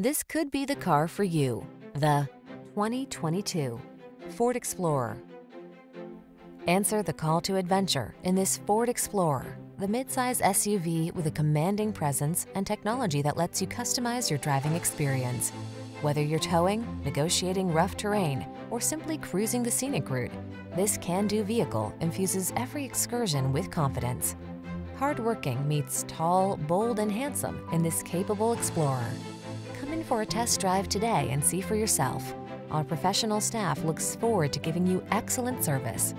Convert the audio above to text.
This could be the car for you. The 2022 Ford Explorer. Answer the call to adventure in this Ford Explorer, the midsize SUV with a commanding presence and technology that lets you customize your driving experience. Whether you're towing, negotiating rough terrain, or simply cruising the scenic route, this can-do vehicle infuses every excursion with confidence. Hardworking meets tall, bold, and handsome in this capable Explorer. In for a test drive today and see for yourself. Our professional staff looks forward to giving you excellent service.